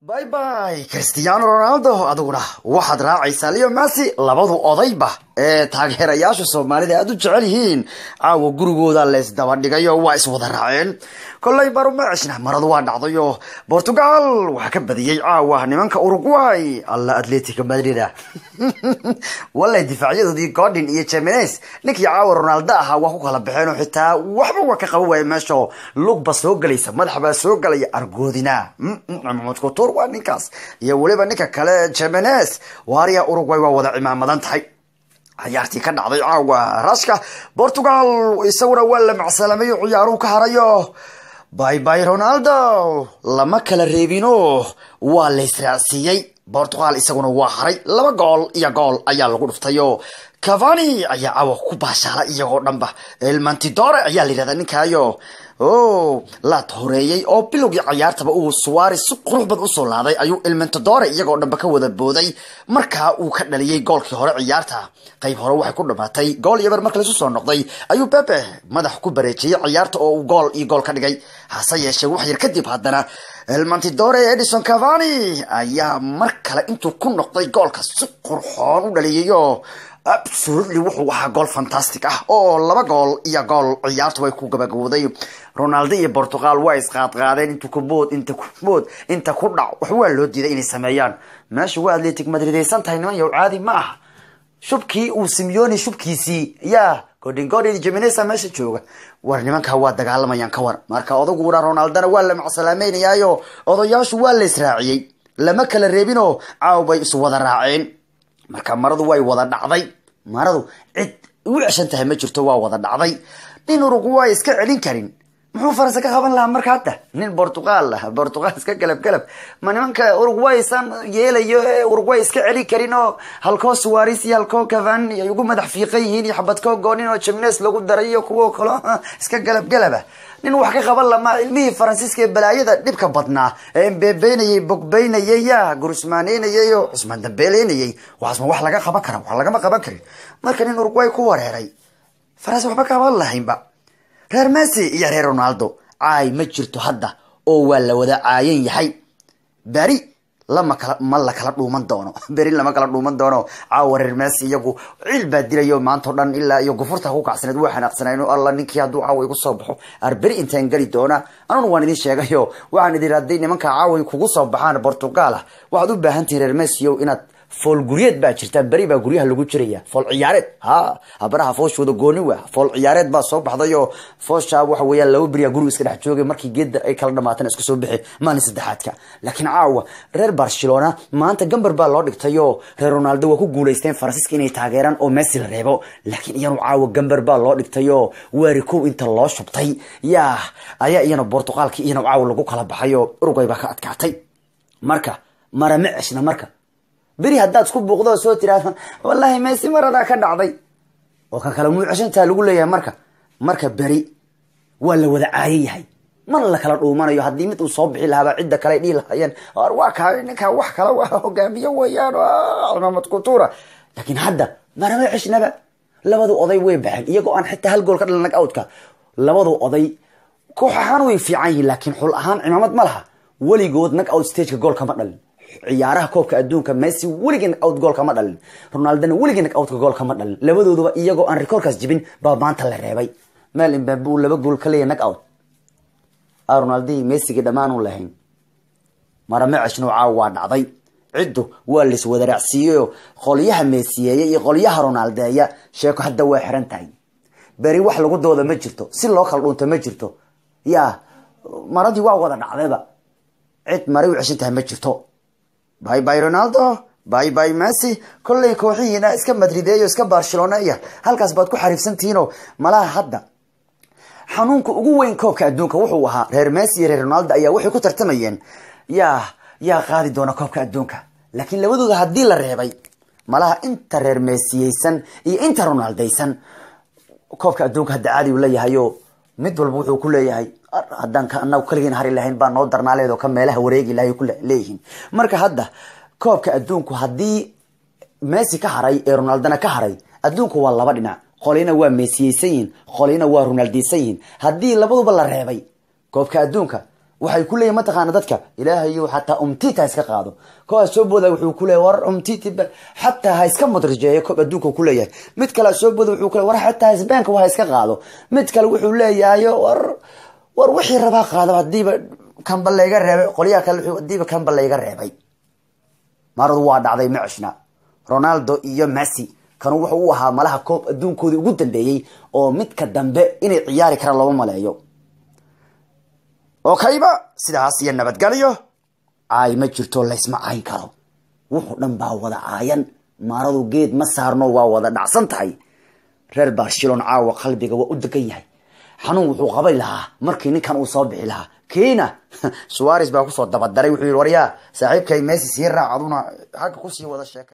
bay bay christiano ronaldo. Adiguna waxaad raacaysaa leo messi labadu odayba ee taageerayaasha soomaalida. Aad u jecel yihiin caawa gurigooda leesdaba dhigayo waa iswada raaceen. Koley barumecishna maradu waa dhacdayo. Portugal waxaa ka badiyey caawa nimanka uruguay alla atletico madrida. Walay difaacyadoodii godin iyo jemenes ninkii caawa ronaldo ahaa waa ku kala baxeen oo xitaa waxba waa ka qaban waaya meesha lugba soo gelaysa madax baa soo gelaya argoodina kutur waa ninkaas iyo weliba ninka kale jemenes waariya uruguay waa wada cimaamadan tahay. Ciyaartii ka dhacday caawa rashka. Portugal isaguna waa la macsalamayo ciyaaruhu ka harayo. Bay ronaldo. Lama kala reebino. Waa la israacsiiyey portugal isaguna waa haray. Laba gool iyo gool ayaa lagu dhuftayo. Cavani ayaa caawa ku baashaala iyagoo dhanba. Elmantidore ayaa la yihahdaa ninkaayo o laad horeeyey oo bilowgii cayaartaba uu suwares si qurux bad u soo laaday ayuu elmentadore iyagoo dhanba ka wada booday. Markaa uu ka dhaliyey goolkii hore ciyaarta qayb hore waxay ku dhamaatay gool iyo bar marka laisu soo noqday ayuu bebe madax ku bareejiyey ciyaarta oo uu gool iyo gool ka dhigay. Hase yeeshee wax yar kadib haddana elmantidore edison cavani ayaa mar kale intuu ku noqday goolka si qurxoon u dhaliyayo absolutely wuxuu ahaa gool fantastic ah oo laba gool iyo gool ciyaartu way ku gabagabowday. Ronaldo iyo portugal waa isqaadqaadeen. Inta kubood inta kubood inta ku dhac wax waa loo diiday inay sameeyaan. Meesha waa atletic madridaysan tahay niman yow caadi ma aha. Shubkii uu simeoni shubkiisii ya godin godin jeminesa meesha jooga. War nimanka waa dagaalamayaan ka war. Marka odaguna ronaldona waa la macsalaameynayaayo. Odayaashu waa la israaciyey. Lama kala reebinoo caaw bay isu wada raaceen marka maradu way wada dhacday. Maradu cid ugu ceshan tahay ma jirto waa wada dhacday. Nin uruguay iska celin karin muxuu faransa ka qaban lahaa marka hadda? Nin portugal ah portugal iska galab galab. Ma nimanka uruguay san yeelayo ee uruguay iska celin karin oo halkoo suwaris iyo halkoo cavan ay ugu madax fiiqan yihiin iyo xabadkoo goonin oo jimnes lagu daray iyo kuwo kalo iska galab galaba nin wax ka qaban lamaa ilmihii faransiiska ee balaayada dhibka badnaa. Ee bebeynayay bogbeynayay ya gurusmaaneynayay oo cusmaan dambeeleynayay waxaasma wax laga qaban kara wax lagama qaban karin. Marka nin uruguay ku wareeray faransa waxba qaban lahaynba reer messi iyo reer ronaldo caay ma jirto hadda oo waa la wada caayan yahay. Beri lama kala ma la kala dhuuman doono. Beri lama kala dhuuman doono. Caawa reer messi iyagu ciil baa dilayo maantao dhan ilaa iyo gufurta ku kacsaneed waa xanaaqsanayn alla ninkii hadduu caawa igu soo baxo. Arberi intaan geli doona anuna waan idin sheegayo. Waxaan idin hadday nimanka caawa kugu soo baxaan portugal. Waxaad u baahan tihin reer messi o inaad fool guryeed baa jirta beri baa guryaha lagu jiraya. Fool ciyaareed ha habaraha fooshooda gooni waa. Fool ciyaareed baa soo baxday oo foosha waxa weeyaan laba beriyaa guriga iska dhex joogay. Markii geedda ay kala dhamaatana iska soo bixi maalin saddexaadka. Laakiin caawa reer barcelona maanta gambar baa loo dhigtay oo reer ronaldo waa ku guulaysteen faransiiska inay taageeraan oo messi la reebo. Laakiin iyanu caawa gambar baa loo dhigtay oo waari kow inta loo shubtay. Yaa ayaa iyana portugalki iyana caawa lagu kala baxay oo urugay baa ka adkaatay. Marka mara ma ceshna marka beri haddaad isku buuqdo soo tiraahdo wallahi messi maradaa ka dhacday. Oo ka kale muuceshantaa lagu leeyahay marka marka beri waa la wada caayan yahay. Mana la kala dhuumanayo haddii mid uu soo bixi lahaaba cidda kale dhihi lahayeen. Waa kaa ninkaa wax kale waa hogaamiye weeyaan cimaamad kutuura laakiin hadda marama ceshnaba labadu oday way baxeen iyagoo aan xitaa hal gool ka dhalin nag outka. Labadu oday koox ahaan way fiican yihiin laakiin xul ahaan cimaamad ma laha. Weligood nag stageka gool kama dhalin ciyaaraha koobka adduunka messi weligii nag out gool kama dhalin. Ronaldona weligii nag outka gool kama dhalin. Labadooduba iyagoo aan rekoorkaas jibin baa maanta la reebay. Meel imbabe uu laba gool ka leeyahy nag out. A ronaldihii messigii dhammaanu lahayn. Marama ceshno caawa waa dhacday. Ciddu waa lais wadaraacsiiyeyo qolyaha meesiyeeya iyo qolyaha ronaldeeya sheeko hadda waa xiran tahay. Beri wax lagu dooda ma jirto. Si loo kala dhunto ma jirto. Ya maradii waa wada dhacdayba. Cid maray u ceshan tahay ma jirto bay bay ronaldo. Bay bay messi. Kolley kooxihiina iska madrideeyo iska barcelona iya. Halkaas baad ku xariifsantihiinoo malaha hadda. Xanuunka ugu weyn koobka adduunka wuxuu ahaa reer messi iyo reer ronaldo ayaa waxay ku tartamayeen. Yaa yaa qaadi doona koobka adduunka. Laakiin labadooda haddii la reebay malaha inta reer messiyeysan iyo inta ronaldaysan koobka adduunka hadda caadi u leeyahayo mid walba wuxuu ku leeyahay haddaan anagu kaligiin hari lahayn baa noo darnaaleed oo ka meelaha wareegi lahay ku leeyihiin. Marka hadda koobka adduunku haddii messi ka haray ee ronaldona ka haray adduunku waa laba dhinac. Qolina waa meesiyeysan yihiin qolina waa ronaldiysan yihiin haddii labaduba la reebay koobka adduunka waxay ku leeyihiin mataqaana dadka ilaahayo xataa umtita ha iska qaado. Kowaas soo booda wuxuu ku leeyahy war umtiti xataa ha iska madrijeeyo koob adduunka ku leeyahay. Mid kale soo booda wuxuu ku leeyahy war xataa hisbaanka ha iska qaado. Mid kale wuxuu leeyahay war war wixii rabaa qaado hadiiba kanba layga reebay. Qolyaha kale hadiiba kanba layga reebay. Maradu waa dhacday macishna ronaldo iyo messi kanu wuxuu u ahaa malaha koob adduunkoodii ugu dambeeyey oo midka dambe inay ciyaari karaan looma maleeyo okayba sidaas iyo nabadgelyo caay ma jirto laysma cayn karo. Wuxuu dhan baa wada caayan maaradu geed ma saarno waa wada dhacsan tahay. Reer barcelon caawa qalbiga waa u degan yahay. Xanuun wuxuu qabay lahaa markii ninkan uu soo bixi lahaa. Kena suares baa ku soo dabadaray wuxuu yii waryaa saaxiibkay messi sii raac aduna xagga ku sii wada sheekay